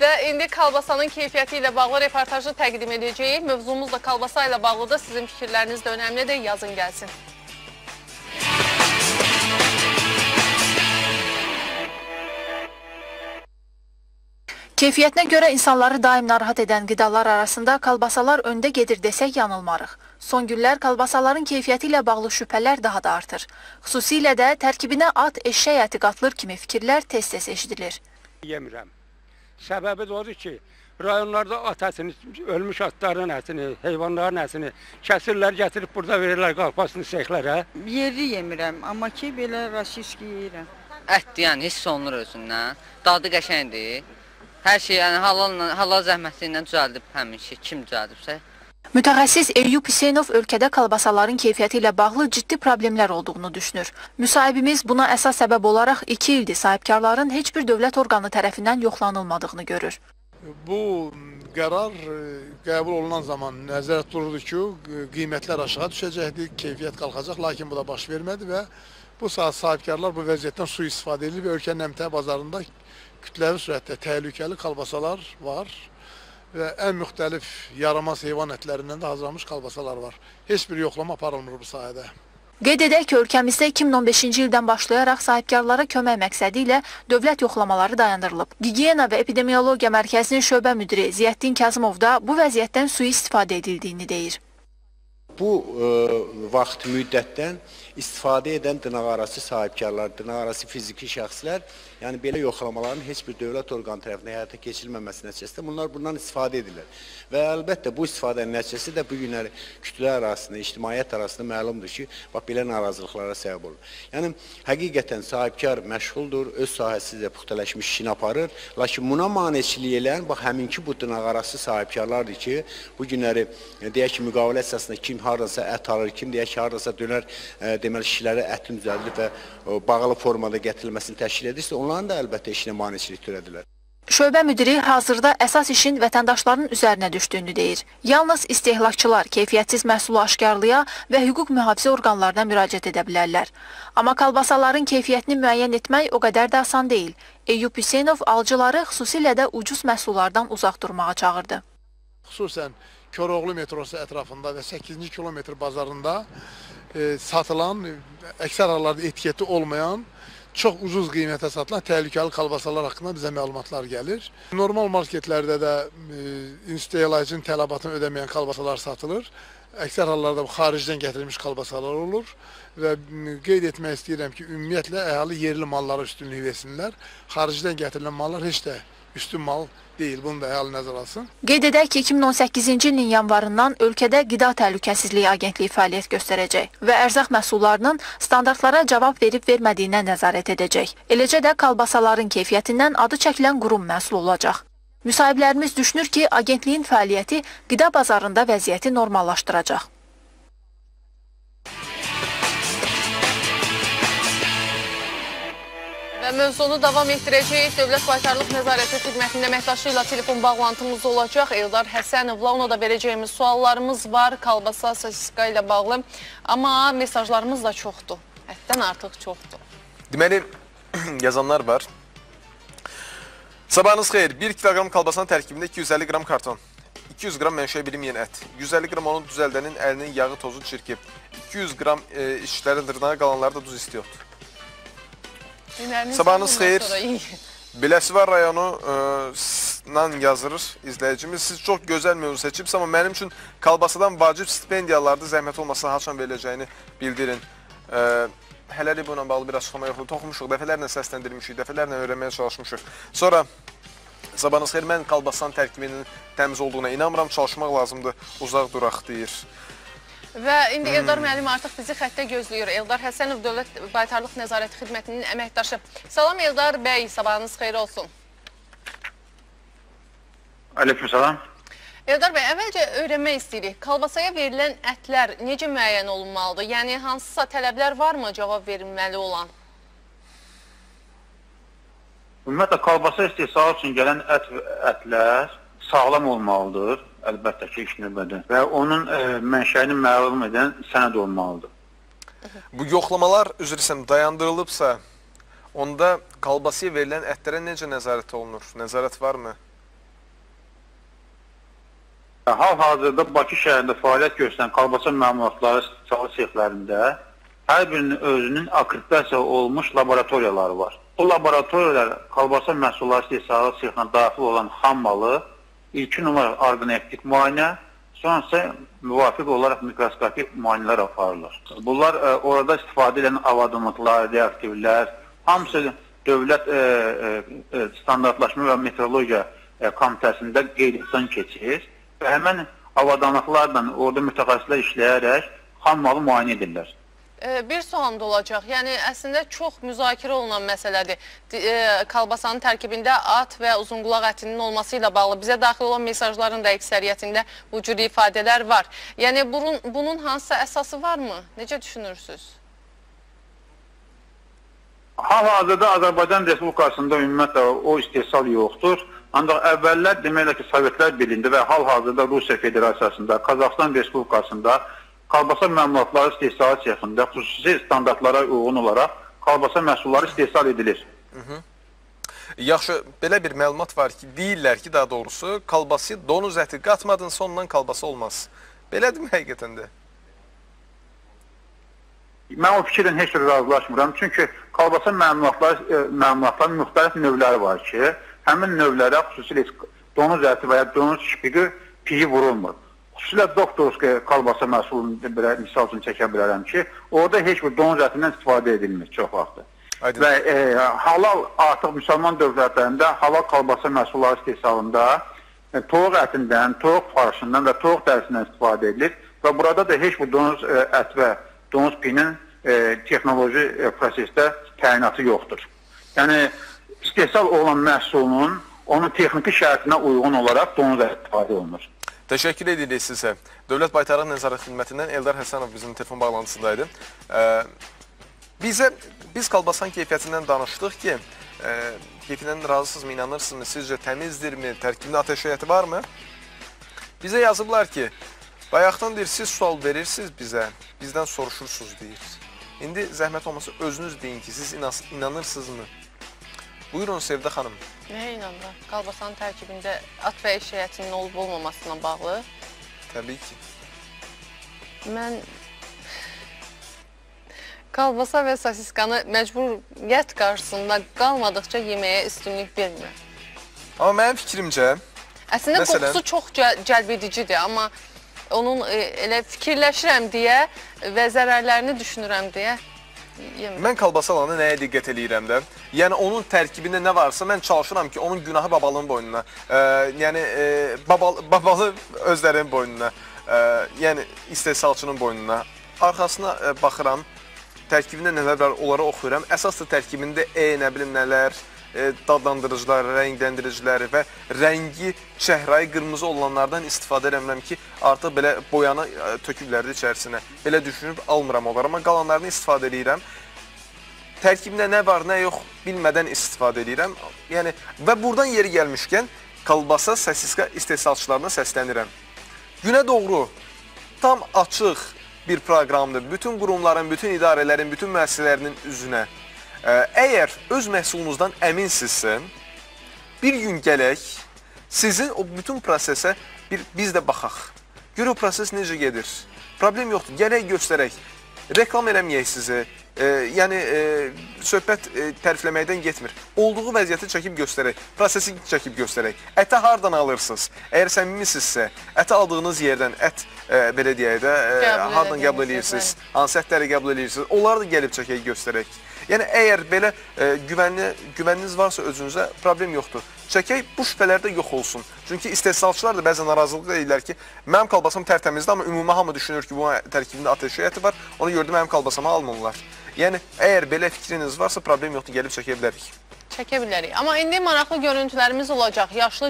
Və indi kalbasanın keyfiyyəti ilə bağlı reportajı təqdim edəcəyik. Mövzumuz da kalbasa ilə bağlıdır. Sizin fikirləriniz də önəmlidir. Yazın gəlsin. Keyfiyyətinə görə insanları daim narahat edən qidalar arasında kalbasalar öndə gedir desək yanılmarıq. Son günlər kalbasaların keyfiyyəti ilə bağlı şübhələr daha da artır. Xüsusilə də tərkibinə at, eşək əti qatılır kimi fikirlər tez-tez eşidilir. yemirəm. Səbəbi də odur ki, rayonlarda at ətini, ölmüş atların ətini, heyvanların ətini kəsirlər, gətirib burada verirlər qalpasını seyxlərə. Yerli yemirəm, amma ki belə rasiski yeyirəm. ətdir, yəni hiss olunur özündən. Dadı qəşəngdir. Hər şey yəni halalla, halal zəhməti ilə düzəldib həmin şey kim düzəldibsə. Mütəxəssis Eyyub Hüseynov ölkədə kalbasaların keyfiyyəti ilə bağlı ciddi problemlər olduğunu düşünür. Müsahibimiz buna əsas səbəb olaraq 2 ildir sahibkarların heç bir dövlət orqanı tərəfindən yoxlanılmadığını görür. Bu qərar qəbul olunan zaman nəzərdə tutulurdu ki, qiymətlər aşağı düşəcəkdir, keyfiyyət qalxacaq, lakin bu da baş vermədi və bu saat sahibkarlar bu vəziyyətdən su istifadə edir və ölkənin əmtəə bazarında kütləvi sürətdə təhlükəli kalbasalar var və ən müxtəlif yaramaz heyvan ətlərindən də hazırlanmış kalbasalar var. Heç bir yoxlama aparılmır bu sahədə. Qeyd edək ki, ölkəmizdə 2015-ci ildən başlayaraq sahibkarlara kömək məqsədi ilə dövlət yoxlamaları dayandırılıb. Gigiyena və Epidemiologiya Mərkəzinin şöbə müdiri Ziyəddin Kazımov da bu vəziyyətdən sui istifadə edildiyini deyir. Bu ə, vaxt müddətdən istifadə edən dırnaqarası sahibkarlar, dırnaqarası fiziki şəxslər, yəni belə yoxlamaların heç bir dövlət orqanı tərəfindən həyata keçirilməməsi nəticəsində bunlar bundan istifadə edirlər. Və əlbəttə bu istifadənin nəticəsi də bu günləri kütlə arasında, ictimaiyyət arasında məlumdur ki, bax belə narazılıqlara səbəb olur. Yəni həqiqətən sahibkar məşğuldur, öz sahəsində puxtələşmiş işini aparır, lakin buna maneçilik eləyən bax həminki bu dırnaqarası sahibkarlardır ki, bu günləri e, deyək ki, müqavilə əsasında kim hardasa ət alır, kim deyək ki, hardasa dönər e, deməli kişilərə ətin düzəldilib və e, bağlı formada gətirilməsini təşkil edirsə, onların da əlbəttə işinə maneçilik törədirlər. Şöbə müdiri hazırda əsas işin vətəndaşların üzərinə düşdüyünü deyir. Yalnız istehlakçılar keyfiyyətsiz məhsulu aşkarlaya və hüquq mühafizə orqanlarına müraciət edə bilərlər. Amma kalbasaların keyfiyyətini müəyyən etmək o qədər də asan deyil. Eyyub Hüseynov alıcıları xüsusilə də ucuz məhsullardan uzaq durmağa çağırdı. Xüsusən Koroğlu metrosu ətrafında və 8-ci kilometr bazarında e, satılan, e, əksər hallarda etiketi olmayan, çox ucuz qiymətə satılan təhlükəli kalbasalar haqqında bizə məlumatlar gəlir. Normal marketlərdə də e, istehlakçının tələbatını ödəməyən kalbasalar satılır. Əksər hallarda bu xaricdən gətirilmiş kalbasalar olur və m, qeyd etmək istəyirəm ki, ümumiyyətlə əhali yerli mallara üstünlük versinlər. Xaricdən gətirilən mallar heç də üstün mal deyil. Bunu da əhali nəzərə alsın. Qeyd edək ki, 2018-ci ilin yanvarından ölkədə Qida Təhlükəsizliyi Agentliyi fəaliyyət göstərəcək və ərzaq məhsullarının standartlara cavab verib vermədiyinə nəzarət edəcək. Eləcə də kalbasaların keyfiyyətindən adı çəkilən qurum məsul olacaq. Müsahiblərimiz düşünür ki, agentliyin fəaliyyəti qida bazarında vəziyyəti normallaşdıracaq. Mövzunu davam etdirəcəyik. Dövlət Baytarlıq Nəzarəti Xidmətinin əməkdaşı ilə telefon bağlantımız olacaq. Eldar Həsənovla ona da verəcəyimiz suallarımız var kalbasa, sosisika ilə bağlı. Amma mesajlarımız da çoxdur. Həddən artıq çoxdur. Deməli, yazanlar var. Sabahınız xeyir. 1 kiloqram kalbasanın tərkibində 250 qram karton, 200 qram mənşəyə bilinməyən ət, 150 qram onu düzəldənin əlinin yağı, tozu çirkib, 200 qram e, işçilərin dırnağı qalanları da duz istiyordur. Sabahınız xeyir. sonra iyi. Biləsuvar rayonu e, yazırır izləyicimiz. Siz çox gözəl mövzu seçibsiniz, amma mənim üçün kalbasadan vacib stipendiyalarda zəhmət olmasa haçan veriləcəyini bildirin. E, hələlik bu ilə bağlı bir açıqlama yoxdur. Toxumuşuq, dəfələrlə səsləndirmişik, dəfələrlə öyrənməyə çalışmışıq. Sonra Sabahınız xeyir, mən kalbasanın tərkibinin təmiz olduğuna inanmıram, çalışmaq lazımdır, uzaq duraq deyir. Və indi Eldar müəllim artıq bizi xəttə gözləyir. Eldar Həsənov Dövlət Baytarlıq Nəzarəti Xidmətinin əməkdaşı. Salam Eldar bəy, sabahınız xeyir olsun. Aleykümselam. Eldar bəy, əvvəlcə öyrənmək istəyirik. Kalbasaya verilən ətlər necə müəyyən olunmalıdır? Yəni hansısa tələblər varmı cavab verilməli olan? Ümumiyyətlə kolbasa istehsalı üçün gələn ət ətlər sağlam olmalıdır, əlbəttə ki, ilk növbədə. Və onun e, mənşəyini məlum edən sənəd olmalıdır. Bu yoxlamalar üzr istəyirəm dayandırılıbsa, onda kalbasaya verilən ətlərə necə nəzarət olunur? Nəzarət varmı? Hal-hazırda Bakı şəhərində fəaliyyət göstərən kalbasa məmulatları istehsalı sexlərində hər birinin özünün akkreditasiya olmuş laboratoriyaları var. Bu laboratoriyalar kalbasa məhsulları istehsalı sexinə daxil olan xam malı ilkin olaraq orqaneptik müayinə, sonra isə müvafiq olaraq mikroskopik müayinələr aparılır. Bunlar e, orada istifadə edilən avadanlıqlar, reaktivlər, hamısı dövlət e, e, e, standartlaşma və metrologiya e, komitəsində qeydiyyatdan keçir və həmən avadanlıqlarla orada mütəxəssislər işləyərək xam malı müayinə edirlər. Bir sualım da olacaq. Yəni əslində çox müzakirə olunan məsələdir. Di- e, Kalbasanın tərkibində at və uzunqulaq ətinin olması ilə bağlı bizə daxil olan mesajların da əksəriyyətində bu cür ifadələr var. Yəni bunun bunun hansısa əsası varmı? Necə düşünürsüz? Hal-hazırda Azərbaycan Respublikasında ümumiyyətlə o istehsal yoxdur. Ancaq əvvəllər demək olar ki, Sovetlər Birliyində və hal-hazırda Rusiya Federasiyasında, Qazaxstan Respublikasında kalbasa məmulatları istehsalı sexində xüsusi standartlara uyğun olaraq kalbasa məhsulları istehsal edilir. Yaxşı, belə bir məlumat var ki, deyirlər ki, daha doğrusu kalbası donuz əti qatmadınsa ondan kalbası olmaz. Belədirmi həqiqətən də? Mən o fikirlə heç cür razılaşmıram. Çünki kalbasa məmulatları, e, məmulatların müxtəlif növləri var ki, həmin növlərə xüsusilə donuz əti və ya donuz şpigi piyi vurulmur. Xüsusilə doktorski kalbasa məhsulunu belə misal üçün çəkə bilərəm ki, orada heç bir donuz ətindən istifadə edilmir çox vaxtı. Aydın. Və e, halal artıq müsəlman dövlətlərində halal kalbasa məhsulları istehsalında e, toyuq ətindən, toyuq farşından və toyuq dərisindən istifadə edilir və burada da heç bir donuz e, ət və donuz pinin e, texnoloji e, prosesdə təyinatı yoxdur. Yəni istehsal olan məhsulun onun texniki şərtinə uyğun olaraq donuz əti istifadə olunur. Təşəkkür edirik sizə. Dövlət Baytarlıq Nəzarət Xidmətindən Eldar Həsənov bizim telefon bağlantısındaydı. Bizə biz kalbasan keyfiyyətindən danışdıq ki, keyfiyyətindən razısınızmı, inanırsınızmı, sizcə təmizdirmi, tərkibində ateş heyəti varmı? Bizə yazıblar ki, bayaqdan deyir, siz sual verirsiniz bizə, bizdən soruşursunuz deyir. İndi zəhmət olmasa özünüz deyin ki, siz inanırsınızmı? Buyurun Sevdə xanım. Nəyə inanıram? Kalbasanın tərkibində at və eşək ətinin olub olmamasına bağlı. Təbii ki. Mən kalbasa və sosiskanı məcburiyyət qarşısında qalmadıqca yeməyə üstünlük vermirəm. Amma mənim fikrimcə, Əslində Məsələn? qoxusu çox cəl cəlbedicidir, amma onun e, elə fikirləşirəm deyə və zərərlərini düşünürəm deyə yemirəm. Mən kalbasa alanı nəyə diqqət eləyirəm də? Yəni onun tərkibində nə varsa mən çalışıram ki, onun günahı babalığın boynuna. E, yəni e, babal, babalı özlərinin boynuna. E, yəni istehsalçının boynuna. Arxasına e, baxıram. Tərkibində nələr var, onları oxuyuram. Əsas da tərkibində E, nə bilim nələr, e, dadlandırıcılar, rəngləndiricilər və rəngi çəhrayı qırmızı olanlardan istifadə edirəm ki, artıq belə boyanı e, töküblər də içərisinə. Belə düşünüb almıram onları, amma qalanlarını istifadə edirəm. Tərkibində nə var, nə yox bilmədən istifadə edirəm. Yəni və burdan yeri gəlmişkən kalbasa, sosiska istehsalçılarına səslənirəm. Günə doğru tam açıq bir proqramdır. Bütün qurumların, bütün idarələrin, bütün müəssisələrinin üzünə. Əgər öz məhsulunuzdan əminsinizsə, bir gün gələk, sizin o bütün prosesə bir biz də baxaq. Gör o proses necə gedir. Problem yoxdur. Gələk göstərək. Reklam eləməyək sizi. E, yəni e, söhbət e, tərifləməkdən getmir. Olduğu vəziyyəti çəkib göstərək. Prosesi çəkib göstərək. Əti hardan alırsınız? Əgər səmimisinizsə, əti aldığınız yerdən ət e, belə deyək də, e, hardan qəbul edədiyiniz edirsiniz? Hansı ətləri qəbul edirsiniz? Onları da gəlib çəkək göstərək. Yəni əgər belə e, güvənli güvəniniz varsa özünüzə problem yoxdur. Çəkək bu şübhələr də yox olsun. Çünki istehsalçılar da bəzən narazılıq edirlər ki, mənim kalbasam tərtəmizdir, amma ümumi hamı düşünür ki, bu tərkibində ateş heyəti var. Ona görə də mənim kalbasamı almırlar. Yəni əgər belə fikriniz varsa problem yoxdur, gəlib çəkə bilərik. Çəkə bilərik. Amma indi maraqlı görüntülərimiz olacaq. Yaşlı